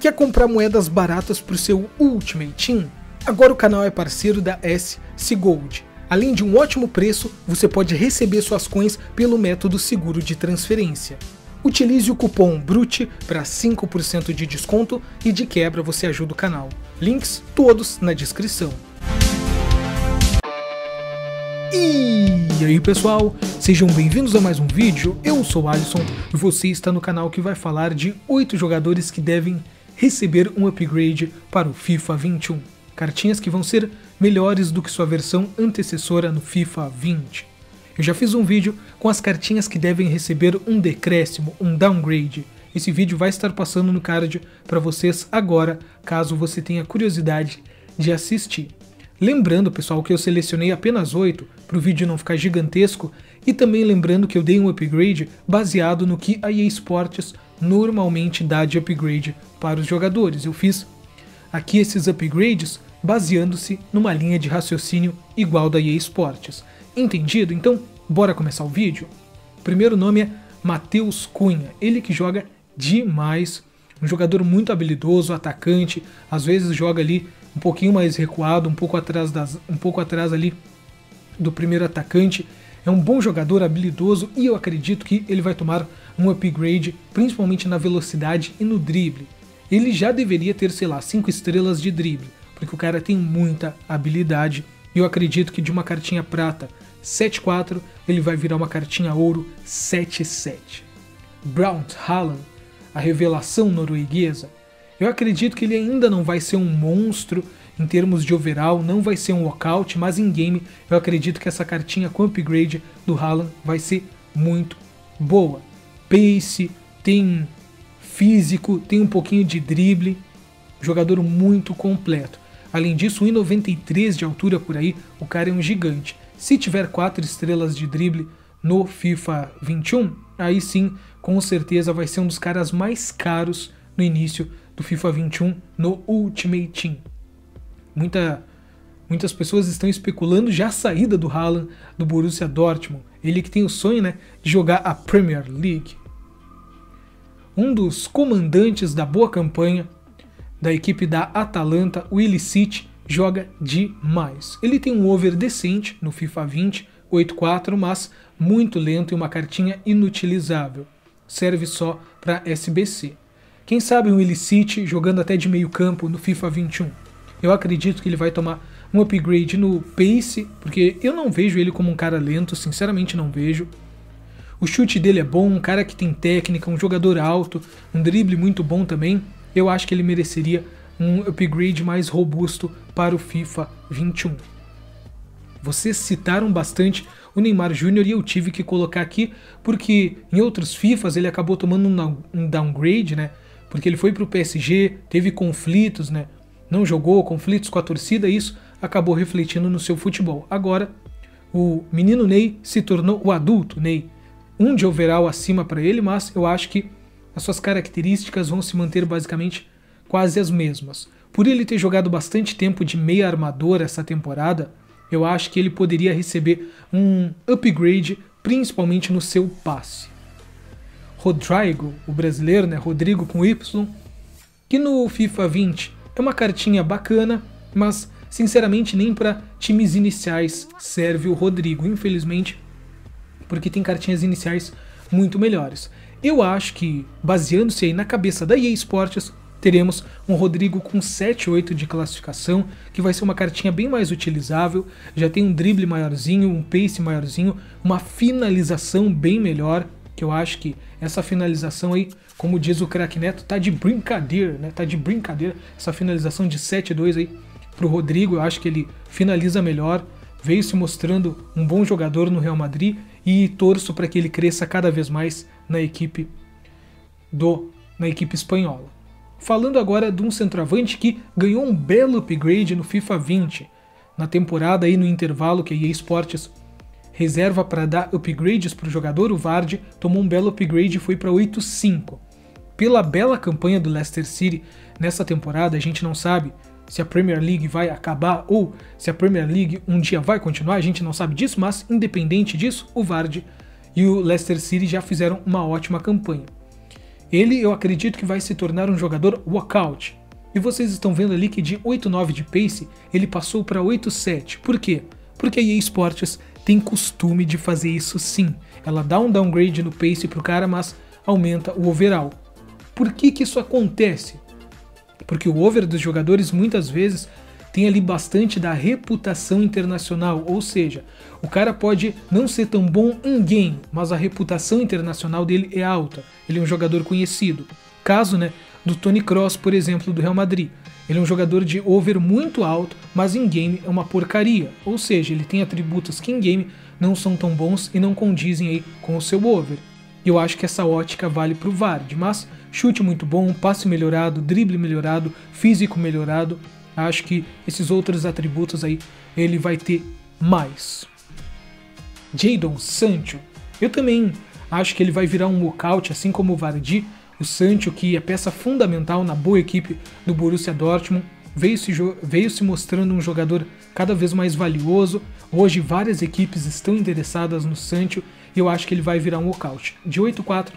Quer comprar moedas baratas para o seu Ultimate Team? Agora o canal é parceiro da SC Gold. Além de um ótimo preço, você pode receber suas coins pelo método seguro de transferência. Utilize o cupom BRUT para 5% de desconto e de quebra você ajuda o canal. Links todos na descrição. E aí pessoal, sejam bem-vindos a mais um vídeo, eu sou o Alisson e você está no canal que vai falar de 8 jogadores que devem receber um upgrade para o FIFA 21. Cartinhas que vão ser melhores do que sua versão antecessora no FIFA 20. Eu já fiz um vídeo com as cartinhas que devem receber um decréscimo, um downgrade. Esse vídeo vai estar passando no card para vocês agora, caso você tenha curiosidade de assistir. Lembrando, pessoal, que eu selecionei apenas 8 para o vídeo não ficar gigantesco e também lembrando que eu dei um upgrade baseado no que a EA Sports normalmente dá de upgrade para os jogadores. Eu fiz aqui esses upgrades baseando-se numa linha de raciocínio igual da EA Sports. Entendido? Então, bora começar o vídeo? O primeiro nome é Matheus Cunha, ele que joga demais, um jogador muito habilidoso, atacante, às vezes joga ali um pouquinho mais recuado, um pouco atrás das, um pouco atrás ali do primeiro atacante. É um bom jogador, habilidoso e eu acredito que ele vai tomar um upgrade, principalmente na velocidade e no drible. Ele já deveria ter, sei lá, 5 estrelas de drible, porque o cara tem muita habilidade. E eu acredito que de uma cartinha prata 7-4 ele vai virar uma cartinha ouro 7-7. Brownt Haaland, a revelação norueguesa. Eu acredito que ele ainda não vai ser um monstro em termos de overall, não vai ser um walkout, mas em game eu acredito que essa cartinha com upgrade do Haaland vai ser muito boa pace, tem físico, tem um pouquinho de drible, jogador muito completo. Além disso, 1,93 de altura por aí, o cara é um gigante. Se tiver 4 estrelas de drible no FIFA 21, aí sim, com certeza vai ser um dos caras mais caros no início do FIFA 21 no Ultimate Team. Muita, muitas pessoas estão especulando já a saída do Haaland do Borussia Dortmund. Ele que tem o sonho né, de jogar a Premier League um dos comandantes da boa campanha da equipe da Atalanta, o Illicit, joga demais. Ele tem um over decente no FIFA 20, 8-4, mas muito lento e uma cartinha inutilizável. Serve só para SBC. Quem sabe um Illicit jogando até de meio campo no FIFA 21. Eu acredito que ele vai tomar um upgrade no pace, porque eu não vejo ele como um cara lento, sinceramente não vejo. O chute dele é bom, um cara que tem técnica, um jogador alto, um drible muito bom também. Eu acho que ele mereceria um upgrade mais robusto para o FIFA 21. Vocês citaram bastante o Neymar Júnior e eu tive que colocar aqui porque em outros FIFAs ele acabou tomando um downgrade, né? Porque ele foi para o PSG, teve conflitos, né? Não jogou, conflitos com a torcida, isso acabou refletindo no seu futebol. Agora, o menino Ney se tornou o adulto Ney um de overall acima para ele, mas eu acho que as suas características vão se manter basicamente quase as mesmas. Por ele ter jogado bastante tempo de meia armador essa temporada, eu acho que ele poderia receber um upgrade, principalmente no seu passe. Rodrigo, o brasileiro, né, Rodrigo com Y, que no FIFA 20 é uma cartinha bacana, mas sinceramente nem para times iniciais serve o Rodrigo. Infelizmente, porque tem cartinhas iniciais muito melhores. Eu acho que, baseando-se aí na cabeça da EA Sports, teremos um Rodrigo com 7-8 de classificação, que vai ser uma cartinha bem mais utilizável, já tem um drible maiorzinho, um pace maiorzinho, uma finalização bem melhor, que eu acho que essa finalização aí, como diz o craque Neto, tá de brincadeira, né? Tá de brincadeira essa finalização de 7-2 aí pro Rodrigo, eu acho que ele finaliza melhor, veio se mostrando um bom jogador no Real Madrid e torço para que ele cresça cada vez mais na equipe do na equipe espanhola. Falando agora de um centroavante que ganhou um belo upgrade no FIFA 20, na temporada aí no intervalo que a EA Sports reserva para dar upgrades para o jogador, o Vardy tomou um belo upgrade e foi para 8.5. Pela bela campanha do Leicester City nessa temporada, a gente não sabe se a Premier League vai acabar ou se a Premier League um dia vai continuar, a gente não sabe disso, mas independente disso, o Vardy e o Leicester City já fizeram uma ótima campanha. Ele eu acredito que vai se tornar um jogador walkout. E vocês estão vendo ali que de 8.9 de pace ele passou para 8.7. Por quê? Porque a EA Sports tem costume de fazer isso sim. Ela dá um downgrade no pace pro cara, mas aumenta o overall. Por que, que isso acontece? Porque o over dos jogadores muitas vezes tem ali bastante da reputação internacional, ou seja, o cara pode não ser tão bom em game, mas a reputação internacional dele é alta. Ele é um jogador conhecido. Caso, né, do Tony Cross, por exemplo, do Real Madrid. Ele é um jogador de over muito alto, mas em game é uma porcaria. Ou seja, ele tem atributos que em game não são tão bons e não condizem aí com o seu over. Eu acho que essa ótica vale para o Vard, mas chute muito bom, passe melhorado, drible melhorado, físico melhorado. Acho que esses outros atributos aí ele vai ter mais. Jadon Sancho. Eu também acho que ele vai virar um walkout, assim como o Vardy, o Sancho, que é peça fundamental na boa equipe do Borussia Dortmund, veio se, veio se mostrando um jogador cada vez mais valioso. Hoje várias equipes estão interessadas no Sancho e eu acho que ele vai virar um walkout. De 8-4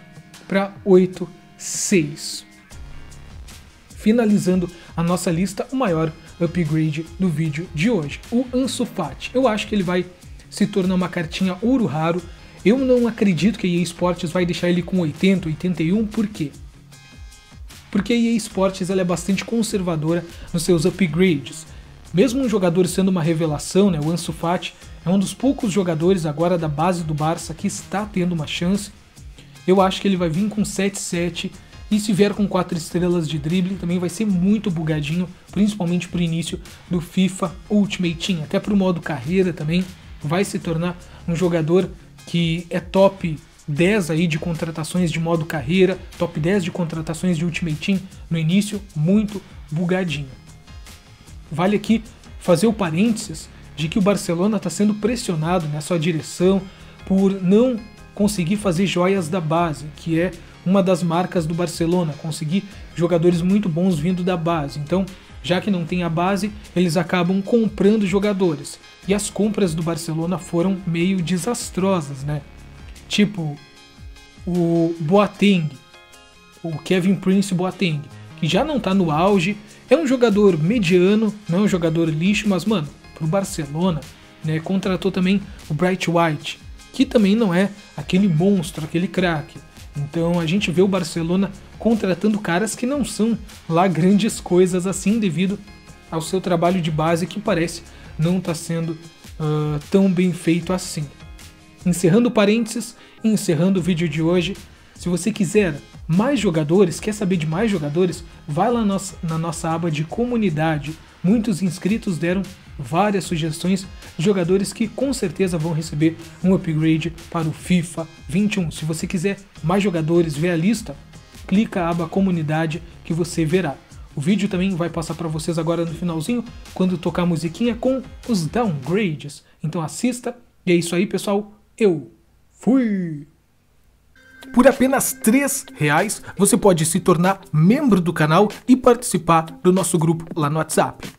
para 8-6. Finalizando a nossa lista, o maior upgrade do vídeo de hoje, o Ansu Fati. Eu acho que ele vai se tornar uma cartinha ouro raro eu não acredito que a EA Sports vai deixar ele com 80, 81, por quê? Porque a EA Sports ela é bastante conservadora nos seus upgrades. Mesmo um jogador sendo uma revelação, né, o Ansu Fati é um dos poucos jogadores agora da base do Barça que está tendo uma chance. Eu acho que ele vai vir com 7-7 e se vier com 4 estrelas de drible também vai ser muito bugadinho, principalmente para o início do FIFA Ultimate Team. Até para o modo carreira também vai se tornar um jogador que é top 10 aí de contratações de modo carreira, top 10 de contratações de Ultimate Team no início, muito bugadinho. Vale aqui fazer o parênteses de que o Barcelona está sendo pressionado na sua direção por não conseguir fazer joias da base, que é uma das marcas do Barcelona, conseguir jogadores muito bons vindo da base. Então, já que não tem a base, eles acabam comprando jogadores. E as compras do Barcelona foram meio desastrosas, né? Tipo, o Boateng, o Kevin Prince Boateng, que já não tá no auge, é um jogador mediano, não é um jogador lixo, mas mano, pro Barcelona, né, contratou também o Bright White, que também não é aquele monstro, aquele craque. Então a gente vê o Barcelona contratando caras que não são lá grandes coisas assim devido ao seu trabalho de base que parece não está sendo uh, tão bem feito assim. Encerrando parênteses encerrando o vídeo de hoje, se você quiser mais jogadores, quer saber de mais jogadores, vai lá na nossa aba de comunidade. Muitos inscritos deram várias sugestões de jogadores que com certeza vão receber um upgrade para o FIFA 21. Se você quiser mais jogadores, ver a lista, clica a aba comunidade que você verá. O vídeo também vai passar para vocês agora no finalzinho, quando tocar a musiquinha com os downgrades. Então assista. E é isso aí, pessoal. Eu fui! Por apenas R$ reais você pode se tornar membro do canal e participar do nosso grupo lá no WhatsApp.